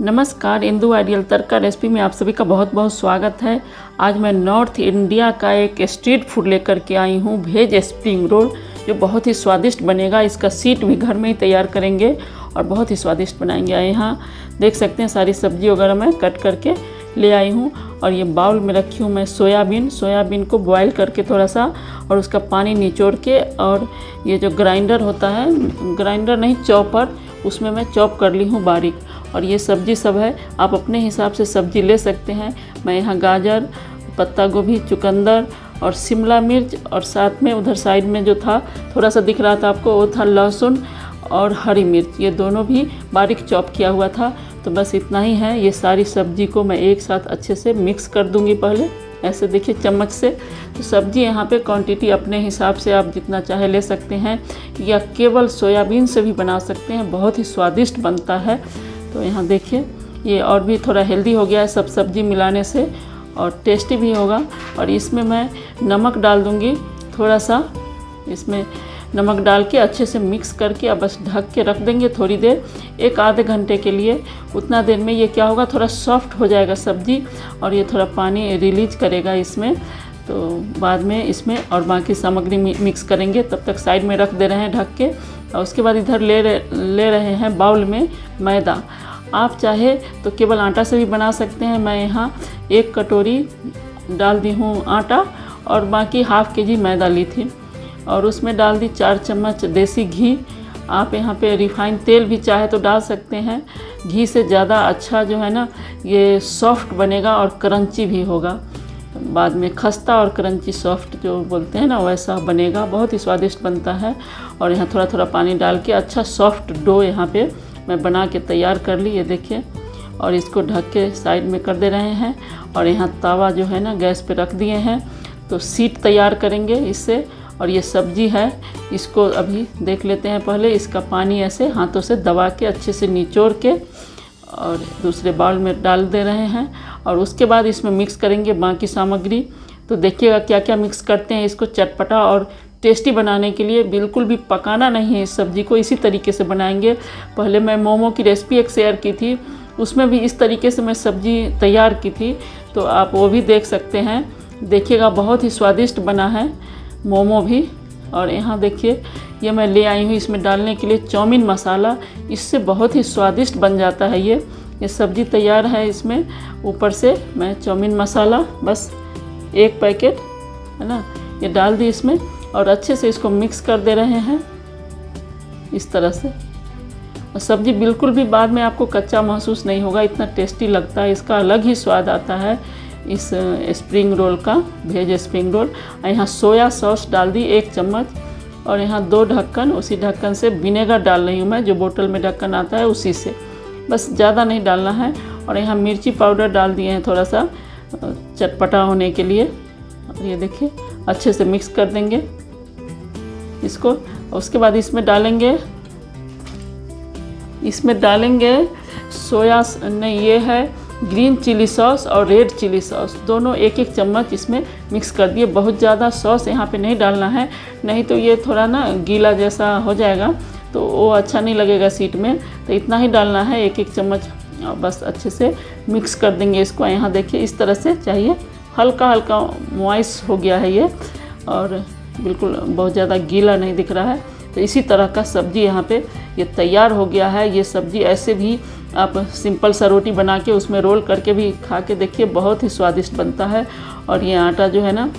नमस्कार, इंदू आइडियल तड़का रेसिपी में आप सभी का बहुत बहुत स्वागत है। आज मैं नॉर्थ इंडिया का एक स्ट्रीट फ़ूड लेकर के आई हूँ, भेज स्प्रिंग रोल, जो बहुत ही स्वादिष्ट बनेगा। इसका सीट भी घर में ही तैयार करेंगे और बहुत ही स्वादिष्ट बनाएँगे। यहाँ, देख सकते हैं सारी सब्ज़ी वगैरह मैं कट करके ले आई हूँ और ये बाउल में रखी हूँ मैं सोयाबीन। सोयाबीन को बॉईल करके थोड़ा सा और उसका पानी निचोड़ के और ये जो ग्राइंडर होता है, ग्राइंडर नहीं, चॉपर, उसमें मैं चॉप कर ली हूँ बारीक। और ये सब्ज़ी सब है। आप अपने हिसाब से सब्ज़ी ले सकते हैं। मैं यहाँ गाजर, पत्ता गोभी, चुकंदर और शिमला मिर्च और साथ में उधर साइड में जो था, थोड़ा सा दिख रहा था आपको, वो था लहसुन और हरी मिर्च। ये दोनों भी बारीक चॉप किया हुआ था। तो बस इतना ही है। ये सारी सब्ज़ी को मैं एक साथ अच्छे से मिक्स कर दूँगी पहले। ऐसे देखिए चम्मच से। तो सब्ज़ी यहाँ पे क्वांटिटी अपने हिसाब से आप जितना चाहे ले सकते हैं। या केवल सोयाबीन से भी बना सकते हैं। बहुत ही स्वादिष्ट बनता है। तो यहाँ देखिए, ये और भी थोड़ा हेल्दी हो गया है सब सब्ज़ी मिलाने से और टेस्टी भी होगा। और इसमें मैं नमक डाल दूँगी, थोड़ा सा इसमें नमक डाल के अच्छे से मिक्स करके अब बस ढक के रख देंगे थोड़ी देर, एक आधे घंटे के लिए। उतना देर में ये क्या होगा, थोड़ा सॉफ्ट हो जाएगा सब्ज़ी और ये थोड़ा पानी रिलीज़ करेगा इसमें। तो बाद में इसमें और बाकी सामग्री मिक्स करेंगे। तब तक साइड में रख दे रहे हैं ढक के। और उसके बाद इधर ले रहे ले रहे हैं बाउल में मैदा। आप चाहे तो केवल आटा से भी बना सकते हैं। मैं यहाँ एक कटोरी डाल दी हूँ आटा और बाकी हाफ़ के जी मैदा ली थी। और उसमें डाल दी चार चम्मच देसी घी। आप यहाँ पे रिफाइंड तेल भी चाहे तो डाल सकते हैं। घी से ज़्यादा अच्छा जो है ना, ये सॉफ्ट बनेगा और क्रंची भी होगा। बाद में खस्ता और क्रंची सॉफ्ट जो बोलते हैं ना, वैसा बनेगा, बहुत ही स्वादिष्ट बनता है। और यहाँ थोड़ा थोड़ा पानी डाल के अच्छा सॉफ्ट डो यहाँ पे मैं बना के तैयार कर ली, ये देखिए। और इसको ढक के साइड में कर दे रहे हैं। और यहाँ तवा जो है ना, गैस पे रख दिए हैं। तो सीट तैयार करेंगे इससे। और ये सब्ज़ी है, इसको अभी देख लेते हैं पहले, इसका पानी ऐसे हाथों से दबा के अच्छे से निचोड़ के और दूसरे बाउल में डाल दे रहे हैं और उसके बाद इसमें मिक्स करेंगे बाकी सामग्री। तो देखिएगा क्या क्या मिक्स करते हैं इसको चटपटा और टेस्टी बनाने के लिए। बिल्कुल भी पकाना नहीं है इस सब्ज़ी को, इसी तरीके से बनाएँगे। पहले मैं मोमो की रेसिपी एक शेयर की थी, उसमें भी इस तरीके से मैं सब्ज़ी तैयार की थी। तो आप वो भी देख सकते हैं। देखिएगा, बहुत ही स्वादिष्ट बना है मोमो भी। और यहाँ देखिए, ये मैं ले आई हूँ इसमें डालने के लिए चाउमीन मसाला। इससे बहुत ही स्वादिष्ट बन जाता है ये। ये सब्ज़ी तैयार है इसमें। ऊपर से मैं चाउमीन मसाला, बस एक पैकेट, है ना? ये डाल दी इसमें और अच्छे से इसको मिक्स कर दे रहे हैं इस तरह से। और सब्ज़ी बिल्कुल भी बाद में आपको कच्चा महसूस नहीं होगा, इतना टेस्टी लगता है, इसका अलग ही स्वाद आता है। इस स्प्रिंग रोल का, भेज स्प्रिंग रोल और यहाँ सोया सॉस डाल दी एक चम्मच। और यहाँ दो ढक्कन, उसी ढक्कन से विनेगर डाल रही हूँ मैं, जो बोतल में ढक्कन आता है उसी से। बस ज़्यादा नहीं डालना है। और यहाँ मिर्ची पाउडर डाल दिए हैं थोड़ा सा चटपटा होने के लिए। और ये देखिए, अच्छे से मिक्स कर देंगे इसको। उसके बाद इसमें डालेंगे इसमें डालेंगे सोया नहीं, ये है ग्रीन चिली सॉस और रेड चिली सॉस। दोनों एक एक चम्मच इसमें मिक्स कर दिए। बहुत ज़्यादा सॉस यहाँ पे नहीं डालना है। नहीं तो ये थोड़ा ना गीला जैसा हो जाएगा। तो वो अच्छा नहीं लगेगा सीट में। तो इतना ही डालना है। एक एक चम्मच बस अच्छे से मिक्स कर देंगे इसको। यहाँ देखिए, इस तरह से चाहिए। हल्का हल्का मॉइस हो गया है ये। और बिल्कुल बहुत ज़्यादा गीला नहीं दिख रहा है। तो इसी तरह का सब्ज़ी यहाँ पे ये तैयार हो गया है। ये सब्ज़ी ऐसे भी आप सिंपल सा रोटी बना के उसमें रोल करके भी खा के देखिए, बहुत ही स्वादिष्ट बनता है। और ये आटा जो है ना,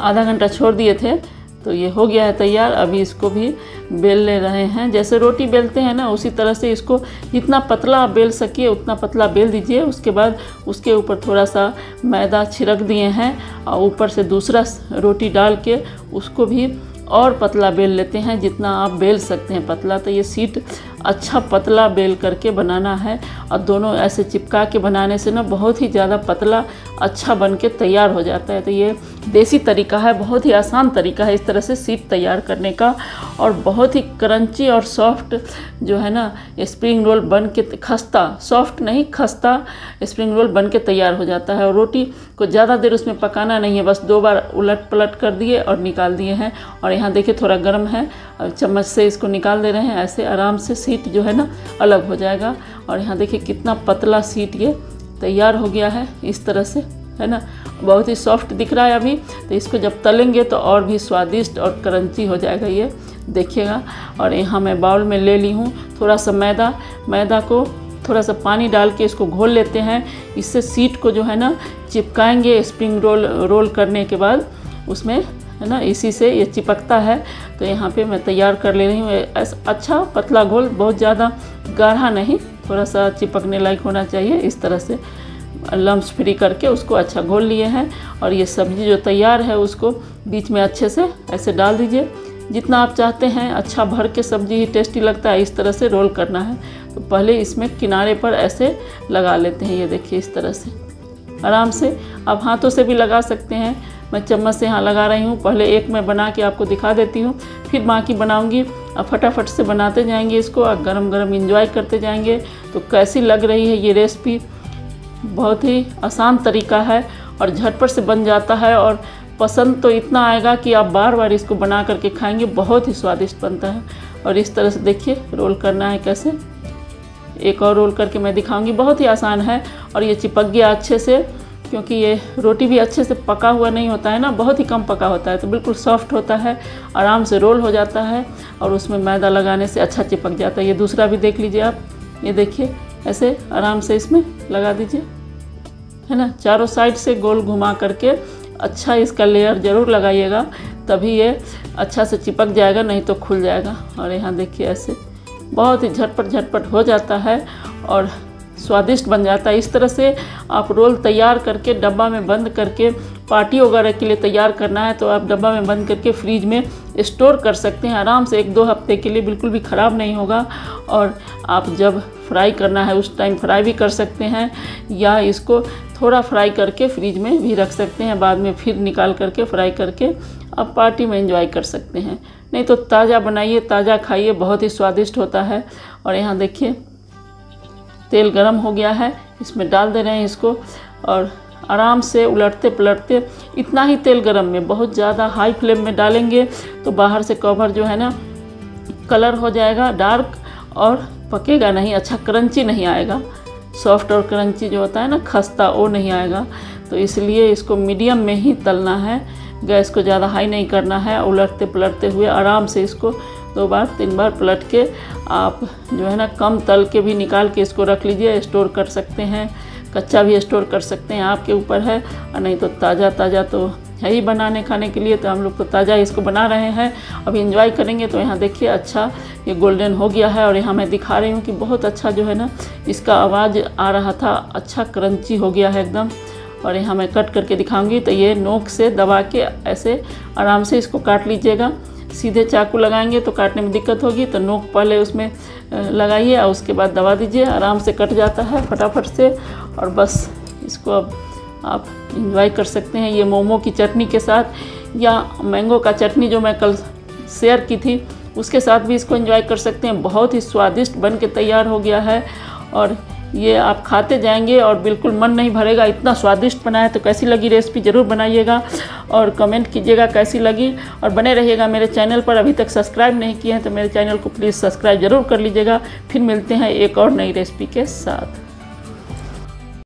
आधा घंटा छोड़ दिए थे तो ये हो गया है तैयार। अभी इसको भी बेल ले रहे हैं। जैसे रोटी बेलते हैं ना, उसी तरह से इसको जितना पतला बेल सकिए, उतना पतला बेल दीजिए। उसके बाद उसके ऊपर थोड़ा सा मैदा छिड़क दिए हैं और ऊपर से दूसरा रोटी डाल के उसको भी और पतला बेल लेते हैं, जितना आप बेल सकते हैं। पतला तो ये सीट अच्छा पतला बेल करके बनाना है और दोनों ऐसे चिपका के बनाने से ना बहुत ही ज़्यादा पतला अच्छा बन के तैयार हो जाता है। तो ये देसी तरीका है, बहुत ही आसान तरीका है इस तरह से सीट तैयार करने का और बहुत ही क्रंची और सॉफ्ट जो है ना स्प्रिंग रोल बन के खस्ता, सॉफ्ट नहीं, खस्ता स्प्रिंग रोल बन के तैयार हो जाता है। और रोटी को ज़्यादा देर उसमें पकाना नहीं है, बस दो बार उलट पलट कर दिए और निकाल दिए हैं। और यहाँ देखिए थोड़ा गर्म है, और चम्मच से इसको निकाल दे रहे हैं, ऐसे आराम से सीट जो है ना अलग हो जाएगा। और यहाँ देखिए कितना पतला सीट ये तैयार हो गया है इस तरह से, है ना? बहुत ही सॉफ्ट दिख रहा है अभी तो इसको जब तलेंगे तो और भी स्वादिष्ट और क्रंची हो जाएगा ये, देखिएगा। और यहाँ मैं बाउल में ले ली हूँ थोड़ा सा मैदा मैदा को थोड़ा सा पानी डाल के इसको घोल लेते हैं। इससे सीट को जो है ना चिपकाएँगे स्प्रिंग रोल रोल करने के बाद, उसमें है ना? इसी से ये चिपकता है। तो यहाँ पे मैं तैयार कर ले रही हूँ। अच्छा पतला घोल, बहुत ज़्यादा गाढ़ा नहीं थोड़ा सा चिपकने लायक होना चाहिए। इस तरह से लम्ब फ्री करके उसको अच्छा घोल लिए हैं। और ये सब्ज़ी जो तैयार है उसको बीच में अच्छे से ऐसे डाल दीजिए। जितना आप चाहते हैं अच्छा भर के सब्ज़ी ही टेस्टी लगता है, इस तरह से रोल करना है। तो पहले इसमें किनारे पर ऐसे लगा लेते हैं, ये देखिए इस तरह से। आराम से आप हाथों से भी लगा सकते हैं। मैं चम्मच से यहाँ लगा रही हूँ। पहले एक मैं बना के आपको दिखा देती हूँ। फिर बाकी बनाऊँगी। अब फटाफट से बनाते जाएँगे इसको। और गरम गरम इंजॉय करते जाएँगे। तो कैसी लग रही है ये रेसिपी बहुत ही आसान तरीका है और झटपट से बन जाता है और पसंद तो इतना आएगा कि आप बार बार इसको बना करके खाएँगे। बहुत ही स्वादिष्ट बनता है। और इस तरह से देखिए रोल करना है कैसे। एक और रोल करके मैं दिखाऊँगी। बहुत ही आसान है और ये चिपक गया अच्छे से। क्योंकि ये रोटी भी अच्छे से पका हुआ नहीं होता है ना, बहुत ही कम पका होता है तो बिल्कुल सॉफ्ट होता है, आराम से रोल हो जाता है और उसमें मैदा लगाने से अच्छा चिपक जाता है। ये दूसरा भी देख लीजिए आप, ये देखिए, ऐसे आराम से इसमें लगा दीजिए, है ना? चारों साइड से गोल घुमा करके अच्छा इसका लेयर ज़रूर लगाइएगा, तभी ये अच्छा से चिपक जाएगा, नहीं तो खुल जाएगा। और यहाँ देखिए ऐसे बहुत ही झटपट झटपट हो जाता है और स्वादिष्ट बन जाता है। इस तरह से आप रोल तैयार करके डब्बा में बंद करके पार्टी वगैरह के लिए तैयार करना है तो आप डब्बा में बंद करके फ्रीज में स्टोर कर सकते हैं। आराम से एक दो हफ़्ते के लिए बिल्कुल भी ख़राब नहीं होगा और आप जब फ्राई करना है, उस टाइम फ्राई भी कर सकते हैं या इसको थोड़ा फ्राई करके फ्रीज में भी रख सकते हैं। बाद में फिर निकाल करके फ्राई करके आप पार्टी में इंजॉय कर सकते हैं। नहीं तो ताज़ा बनाइए, ताज़ा खाइए, बहुत ही स्वादिष्ट होता है। और यहाँ देखिए तेल गरम हो गया है, इसमें डाल दे रहे हैं इसको और आराम से उलटते पलटते इतना ही तेल गरम में, बहुत ज़्यादा हाई फ्लेम में डालेंगे तो बाहर से कवर जो है ना कलर हो जाएगा डार्क और पकेगा नहीं अच्छा क्रंची नहीं आएगा। सॉफ्ट और क्रंची जो होता है ना, खस्ता वो नहीं आएगा। तो इसलिए इसको मीडियम में ही तलना है। गैस को ज़्यादा हाई नहीं करना है, उलटते पलटते हुए आराम से इसको दो बार, तीन बार पलट के आप जो है ना, कम तल के भी निकाल के इसको रख लीजिए, स्टोर कर सकते हैं। कच्चा भी स्टोर कर सकते हैं, आपके ऊपर है। और नहीं तो ताज़ा ताज़ा तो है ही बनाने, खाने के लिए। तो हम लोग तो ताज़ा इसको बना रहे हैं। अभी इंजॉय करेंगे तो यहाँ देखिए अच्छा ये गोल्डन हो गया है। और यहाँ मैं दिखा रही हूँ कि बहुत अच्छा जो है ना, इसका आवाज़ आ रहा था। अच्छा क्रंची हो गया है एकदम। और यहाँ मैं कट करके दिखाऊँगी। तो ये नोक से दबा के ऐसे आराम से इसको काट लीजिएगा। सीधे चाकू लगाएँगे तो काटने में दिक्कत होगी तो नोक पहले उसमें लगाइए और उसके बाद दबा दीजिए, आराम से कट जाता है फटाफट से। और बस इसको अब आप इंजॉय कर सकते हैं ये मोमो की चटनी के साथ, या मैंगो का चटनी जो मैं कल शेयर की थी, उसके साथ भी इसको एंजॉय कर सकते हैं। बहुत ही स्वादिष्ट बन के तैयार हो गया है। और ये आप खाते जाएँगे और बिल्कुल मन नहीं भरेगा, इतना स्वादिष्ट बना है तो कैसी लगी रेसिपी ज़रूर बनाइएगा और कमेंट कीजिएगा कैसी लगी और बने रहिएगा मेरे चैनल पर। अभी तक सब्सक्राइब नहीं किए हैं तो मेरे चैनल को प्लीज़ सब्सक्राइब ज़रूर कर लीजिएगा। फिर मिलते हैं एक और नई रेसिपी के साथ।